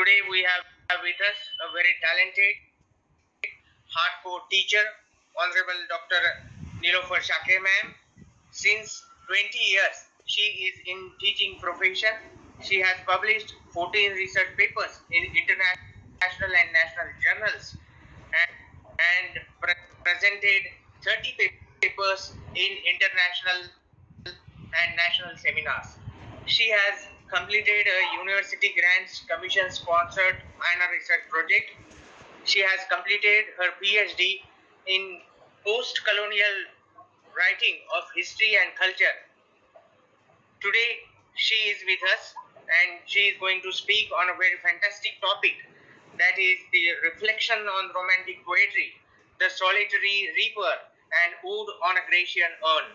today we have with us a very talented, hardcore teacher, Honorable Dr. Nilofar Shakir ma'am. Since 20 years, she is in teaching profession. She has published 14 research papers in international and national journals and, and pre- presented 30 papers in international and national seminars. She has completed a University Grants Commission sponsored minor research project. She has completed her PhD in post colonial writing of history and culture. Today, she is with us and she is going to speak on a very fantastic topic that is the reflection on romantic poetry, the solitary reaper, and ode on a Grecian urn.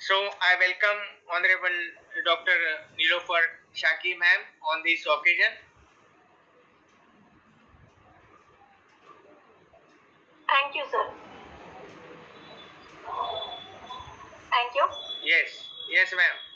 So I welcome Honorable Dr. Nilofar Shakir ma'am on this occasion. Thank you, sir. Thank you. Yes, yes ma'am.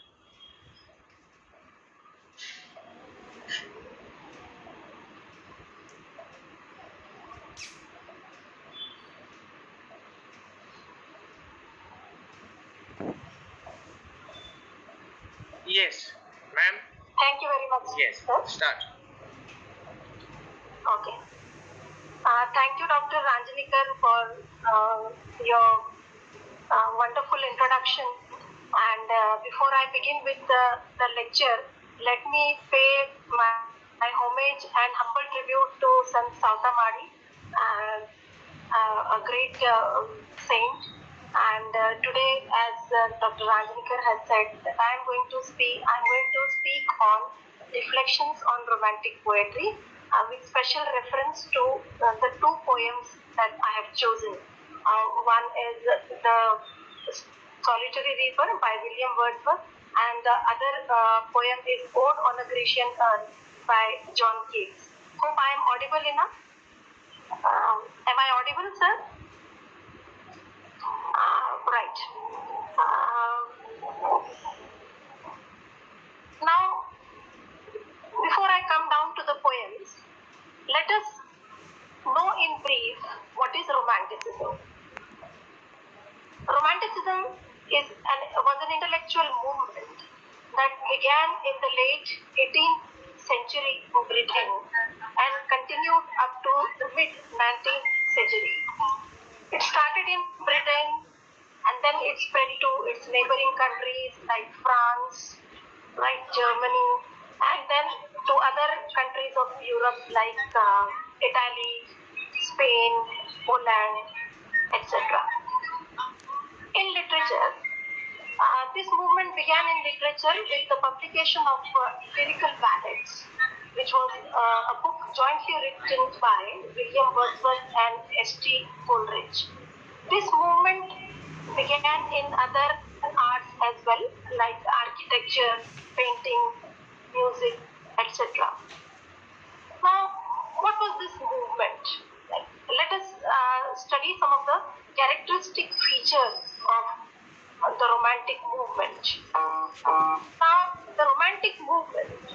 Yes, ma'am. Thank you very much, Yes, sir. start. Okay. Uh, thank you, Dr. Ranjanikar, for uh, your uh, wonderful introduction. And uh, before I begin with the, the lecture, let me pay my, my homage and humble tribute to Sant Sautamadi, uh, uh, a great uh, saint. Uh, today, as uh, Dr. Ranjanikar has said, that I am going to speak. I am going to speak on reflections on romantic poetry, uh, with special reference to uh, the two poems that I have chosen. Uh, one is the Solitary Reaper by William Wordsworth, and the other poem is Ode on a Grecian Urn by John Keats. Hope I am audible enough. Um, am I audible, sir? Uh, right. Um, now, before I come down to the poems, let us know in brief what is Romanticism. Romanticism is an, was an intellectual movement that began in the late 18th century in Britain and continued up to the mid 19th century. It started in Britain and then it spread to its neighboring countries like France, like Germany, and then to other countries of Europe like uh, Italy, Spain, Poland, etc. In literature, uh, this movement began in literature with the publication of uh, lyrical ballads, which was uh, a book jointly written by William Wordsworth and S.T. Coleridge. This movement began in other arts as well, like architecture, painting, music, etc. Now, what was this movement? Let us uh, study some of the characteristic features of the Romantic movement. Now, the Romantic movement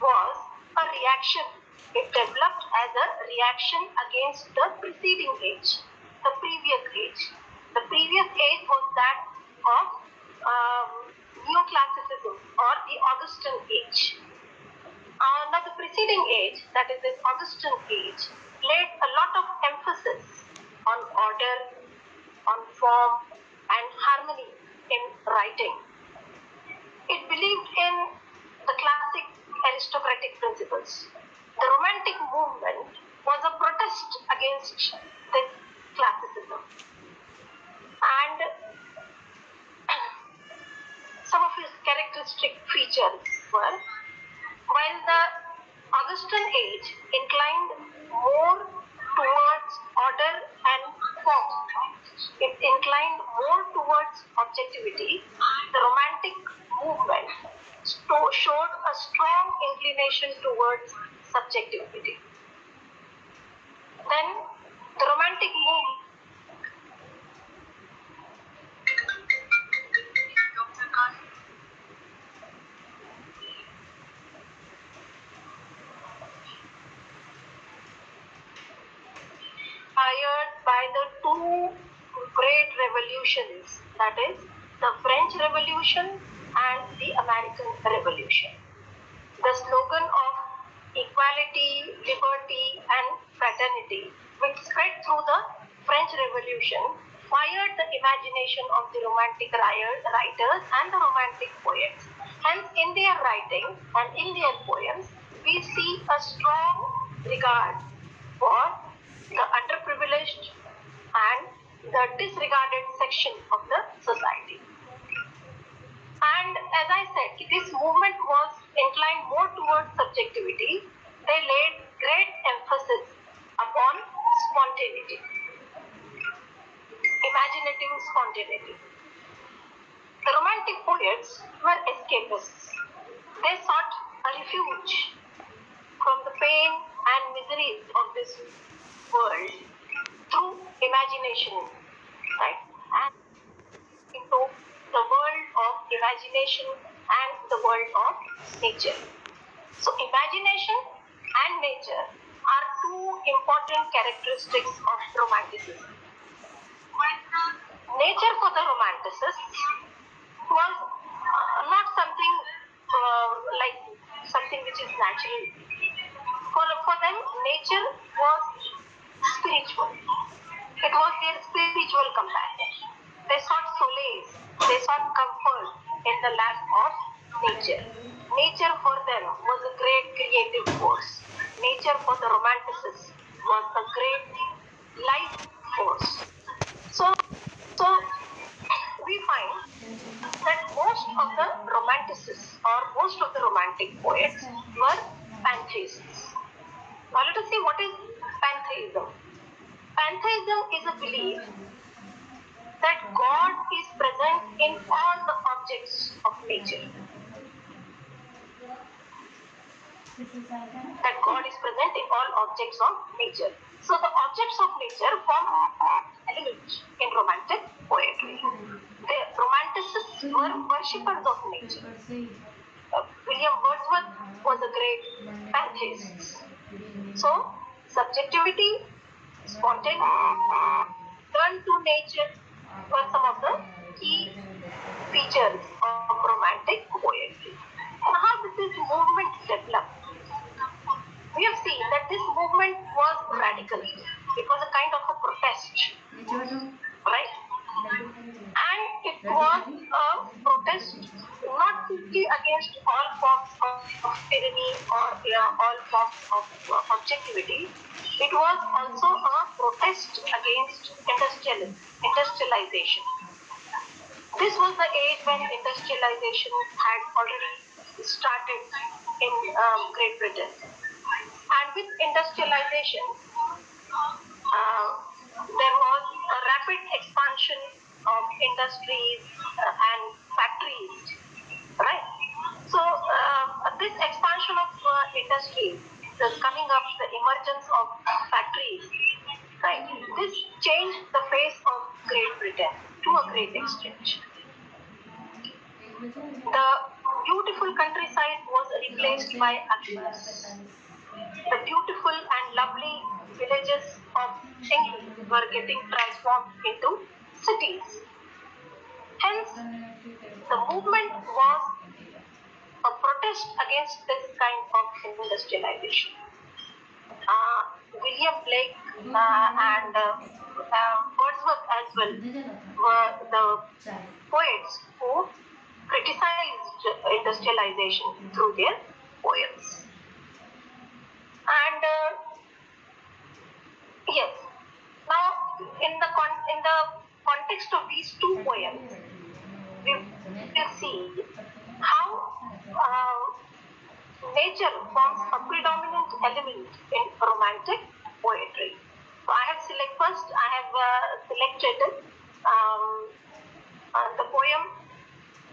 was a reaction. It developed as a reaction against the preceding age, the previous age. The previous age was that of um, neoclassicism or the Augustan age. Uh, now, the preceding age, that is this Augustan age, laid a lot of emphasis on order, on form, and harmony in writing. It believed in the classic aristocratic principles. The Romantic movement was a protest against this classicism. And some of characteristic features were while the Augustan age inclined more towards order and form, it inclined more towards objectivity, the Romantic movement showed a strong inclination towards subjectivity. Then the Romantic movement inspired by the two great revolutions that is, the French Revolution and the American Revolution. The slogan of equality, liberty, and fraternity, which spread through the French Revolution, fired the imagination of the romantic writers and the romantic poets. Hence, in their writing and in their poems, we see a strong regard for the underprivileged and the disregarded section of the society. And as I said, this movement was inclined more towards subjectivity. They laid great emphasis upon spontaneity, imaginative spontaneity. The romantic poets were escapists. They sought a refuge from the pain and miseries of this world through imagination, right? And into the world of imagination and the world of nature. So, imagination and nature are two important characteristics of romanticism. Nature for the romanticists was uh, not something uh, like something which is natural. For, for them, nature was spiritual. It was their spiritual companion. They sought solace, they sought comfort in the lap of nature. Nature for them was a great creative force. Nature for the romanticists was a great life force. So, so we find that most of the romanticists or most of the romantic poets were pantheists. Now let us see what is pantheism. Pantheism is a belief that God is present in all the objects of nature. That God is present in all objects of nature. So the objects of nature form element in romantic poetry. The romanticists were worshippers of nature. Uh, William Wordsworth was a great pantheist. So subjectivity, spontaneity, turn to nature were some of the key features of romantic poetry. Now, how did this movement develop? We have seen that this movement was radical. It was a kind of a protest, right? And it was a protest against all forms of, of tyranny or uh, all forms of uh, objectivity. It was also a protest against industrial, industrialization. This was the age when industrialization had already started in um, Great Britain. And with industrialization, uh, there was a rapid expansion of industries uh, and factories, industries, the coming up, the emergence of factories, right? This changed the face of Great Britain to a great extent. The beautiful countryside was replaced by ugliness. The beautiful and lovely villages of England were getting transformed into cities. Hence, the movement was protest against this kind of industrialization. Uh, William Blake uh, and uh, uh, Wordsworth as well were the poets who criticized industrialization through their poems. And uh, yes, now in the in the context of these two poems, we will see how uh, nature forms a predominant element in romantic poetry. So I have select first. I have uh, selected um, uh, the poem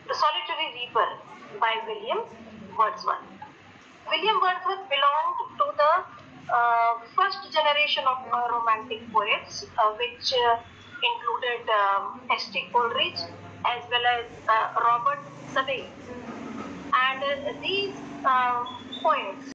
"The Solitary Reaper" by William Wordsworth. William Wordsworth belonged to the uh, first generation of uh, romantic poets, uh, which uh, included um, S.T. Coleridge as well as uh, Robert Southey. And uh, these uh, poets